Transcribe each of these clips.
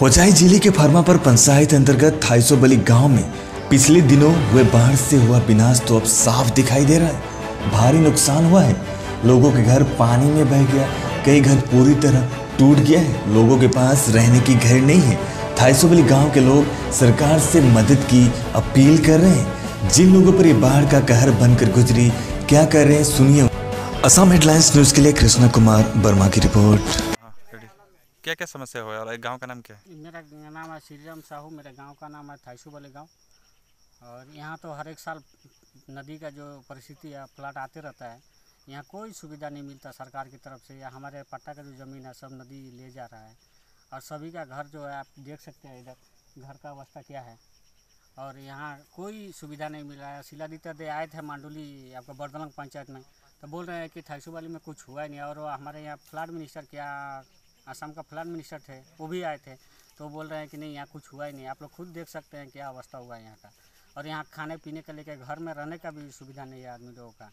होजाई ज़िले के फर्मापुर पंचायत अंतर्गत थाईसो बली गाँव में पिछले दिनों हुए बाढ़ से हुआ विनाश तो अब साफ़ दिखाई दे रहा है। भारी नुकसान हुआ है। लोगों के घर पानी में बह गया। कई घर पूरी तरह टूट गया है। लोगों के पास रहने की घर नहीं है। थाईसोबली गाँव के लोग सरकार से मदद की अपील कर रहे हैं। जिन लोगों पर ये बाढ़ का कहर बनकर गुजरी, क्या कर रहे हैं सुनिए। असम हेडलाइंस न्यूज़ के लिए कृष्णा कुमार, वर्मा की रिपोर्ट। क्या क्या समस्या हो रहा है गाँव का नाम क्या है? मेरा नाम है श्रीराम साहू, मेरे गाँव का नाम है थाईसू वाले गाँव। और यहाँ तो हर एक साल नदी का जो परिस्थिति है फ्लड आते रहता है, यहाँ कोई सुविधा नहीं मिलता सरकार की तरफ़ से, या हमारे पट्टा का जो ज़मीन है, सब नदी ले जा रहा है। और सभी का घर जो है, आप देख सकते हैं इधर, घर का अवस्था क्या है। और यहाँ कोई सुविधा नहीं मिल रहा है। शिलादित्य दे आए थे मांडोली, आपका बर्दलंग पंचायत में तो बोल रहे हैं कि थाईसू वाली में कुछ हुआ नहीं, और हमारे यहाँ फ्लड मिनिस्टर क्या असम का फ्लड मिनिस्टर थे वो भी आए थे तो वो बोल रहे हैं कि नहीं यहाँ कुछ हुआ ही नहीं। आप लोग खुद देख सकते हैं क्या अवस्था हुआ है यहाँ का। और यहाँ खाने पीने का लेके घर में रहने का भी सुविधा नहीं है आदमी लोगों का।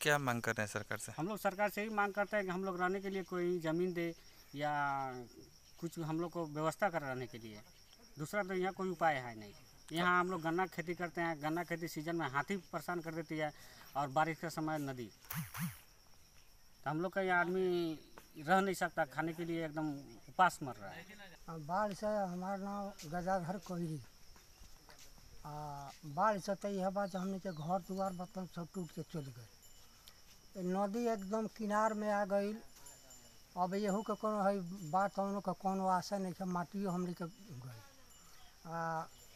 क्या मांग कर रहे हैं सरकार से? हम लोग सरकार से ही मांग करते हैं कि हम लोग रहने के लिए कोई ज़मीन दे या कुछ हम लोग को व्यवस्था कर रहने के लिए। दूसरा तो यहाँ कोई उपाय है नहीं। यहाँ हम लोग गन्ना खेती करते हैं गन्ना खेती सीज़न में हाथी परेशान कर देती है और बारिश के समय नदी। तो हम लोग का यहाँ आदमी रह नहीं सकता, खाने के लिए एकदम उपास मर रहा है। बाढ़ से हमारा नाम गजाधर कोहरी बाढ़ से तो यह बात हमने के घर दुआर मतलब सब टूट के चल गए। नदी एकदम किनार में आ गई। अब यहू के कोनो है, बात हम लोग के कोनो आशा नहीं है माटियो हमने के गई।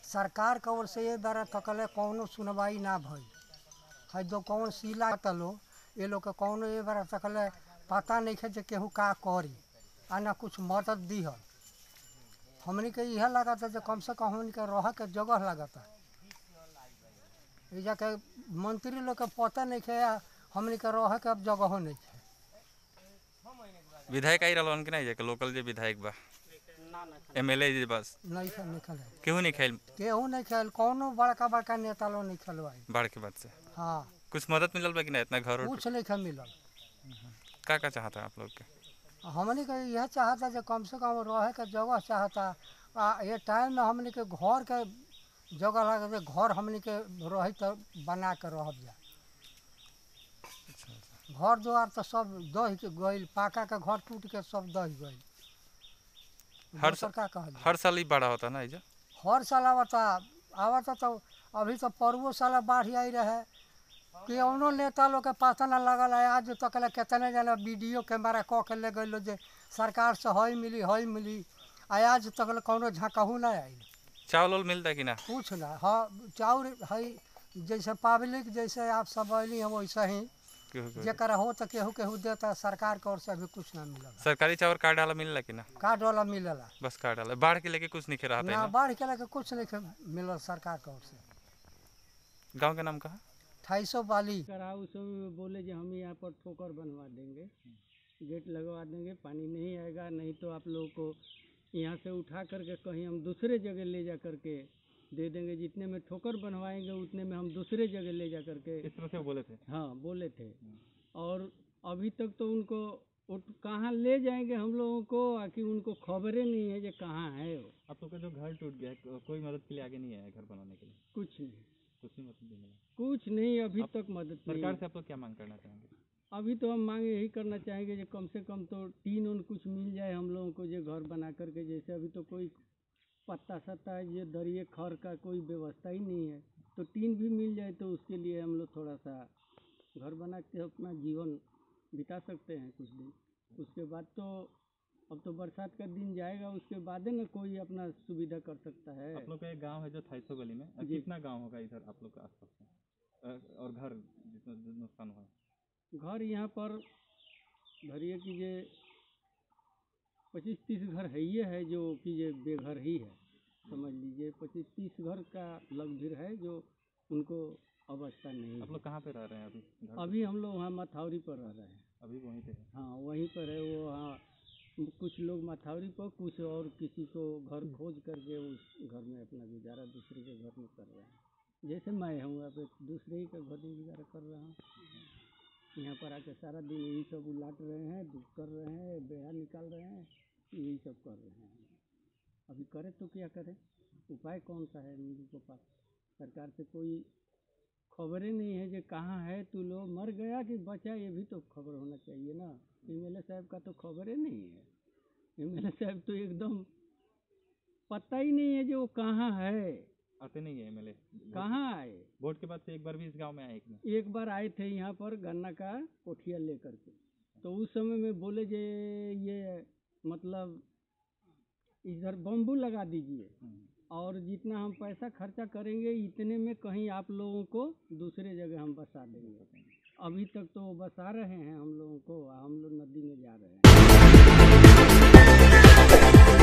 सरकार के ओर से ये दरा तकले कोनो सुनवाई ना भई है, जो कौन सिला तलो ये लोग के कोनो ये बार तकले पता नहीं है जे केहू का करी आ ना कुछ मदद दी है हमनी के यह लगा था जो कम से कम हमनी के रह के जगह लगता। एजा के मंत्री लोग के पता नहीं है हमनी के रह के अब जगह नहीं है। विधायक आई रहलन कि नहीं जाके लोकल जे विधायक बा? एमएलए जे बस? नहीं खेल नहीं खेल। केहू नहीं खेल? केहू नहीं खेल कोनो बड़का बड़का नेता लोग नहीं खेलवाई। बाढ़ के बाद से? हाँ। कुछ मदद मिलल बा कि नहीं? इतना घर कुछ नहीं खेल मिलल। का क्या चाहता है आप लोग के? हमनी के यह चाहता जो कम से कम रहे के जगह चाहता। आ ये टाइम में हमनी के घर के जगह लगे घर हमनी के रही तो बना के रह जा। घर द्वार तो सब दह के गइल पाका के घर टूट के सब दह गइल। हर दोसर का कहल? हर साल ही बाढ़ होता ना एजा हर साल आवता आवता तो अभी तो परवो साल बाढ़ आई रहे। केवनो नेता लोग के पता न लगल है आज तक ले कितने जना वीडियो कैमरा कह के ले गए जे सरकार से हई मिली हई मिली आ आज तक ले कौनो झाँकहू न आई चावल उल मिलता कि ना? कुछ ना हाँ चाउर है जैसे पब्लिक जैसे आप सब अली हम वैसे ही। जरा हो तो केहू केहू देता सरकार के ओर से अभी कुछ ना मिलल सरकारी चावल कार्ड वाला मिलला कि ना? कार्ड वाला मिलला। बस कार्ड वाला बाढ़ के लेके कुछ नहीं रहा ना बाढ़ के लेके कुछ नहीं मिलल सरकार के ओर से। गाँव के नाम कहा? अठाईस सौ बाली कराऊ सब बोले जो हम यहाँ पर ठोकर बनवा देंगे। गेट लगवा देंगे पानी नहीं आएगा नहीं तो आप लोगों को यहाँ से उठा करके कहीं हम दूसरे जगह ले जा करके दे देंगे। जितने में ठोकर बनवाएँगे उतने में हम दूसरे जगह ले जा करके इस तरह से बोले थे? हाँ बोले थे। और अभी तक तो उनको कहाँ ले जाएँगे हम लोगों को? आखिर उनको खबरें नहीं है जो कहाँ है वो। आप लोग का जो घर टूट गया कोई मदद के लिए आगे नहीं आया घर बनाने के लिए? कुछ नहीं। कुछ नहीं अभी तक मदद सरकार से आप लोग क्या मांग करना चाहेंगे? अभी तो हम मांग यही करना चाहेंगे कि कम से कम तो टीन उन कुछ मिल जाए हम लोगों को जो घर बना करके जैसे अभी तो कोई पत्ता सत्ता ये दरिए खर का कोई व्यवस्था ही नहीं है। तो टीन भी मिल जाए तो उसके लिए हम लोग थोड़ा सा घर बना के अपना जीवन बिता सकते हैं कुछ दिन। उसके बाद तो अब तो बरसात का दिन जाएगा उसके बाद ना कोई अपना सुविधा कर सकता है। आप लोग का एक गाँव है जो थाईसो गली में। कितना गाँव होगा इधर आप लोग का आसपास में? और घर जितना नुकसान हुआ घर यहाँ पर धरिए कि ये पच्चीस तीस घर है ये है जो कि ये बेघर ही है। समझ लीजिए पच्चीस तीस घर का लगभग है जो उनको अवस्था नहीं आप लोग कहाँ पे रह रहे हैं अभी? अभी हम लोग वहाँ मथावरी पर रह रहे हैं। अभी वहीं पे हाँ वहीं पर है वो हाँ कुछ लोग मथावरी पर कुछ और किसी को घर खोज करके उस घर में अपना गुजारा दूसरे के घर में कर रहे हैं। जैसे मैं हूँ, अब एक दूसरे ही का घर में गुजारा कर रहा हूँ। यहाँ पर आके सारा दिन यही सब उलाट रहे हैं, दुख कर रहे हैं बेहा निकाल रहे हैं, यही सब कर रहे हैं। अभी करें तो क्या करें? उपाय कौन सा है हम लोग के पास सरकार से कोई खबरें नहीं है जो कहाँ है तू लोग मर गया कि बचा ये भी तो खबर होना चाहिए ना। एम एल साहब का तो खबरें नहीं है। एम एल साहब तो एकदम पता ही नहीं है जो वो कहाँ है। आते नहीं है एमएलए कहाँ आए? वोट के बाद से एक बार भी इस गाँव में आए एक बार। आए थे यहाँ पर गन्ना का कोठिया लेकर के। तो उस समय में बोले जे ये मतलब इधर बम्बू लगा दीजिए। और जितना हम पैसा खर्चा करेंगे, इतने में कहीं आप लोगों को दूसरे जगह हम बसा देंगे। अभी तक तो वो बसा रहे हैं हम लोगों को, हम लोग नदी में जा रहे हैं।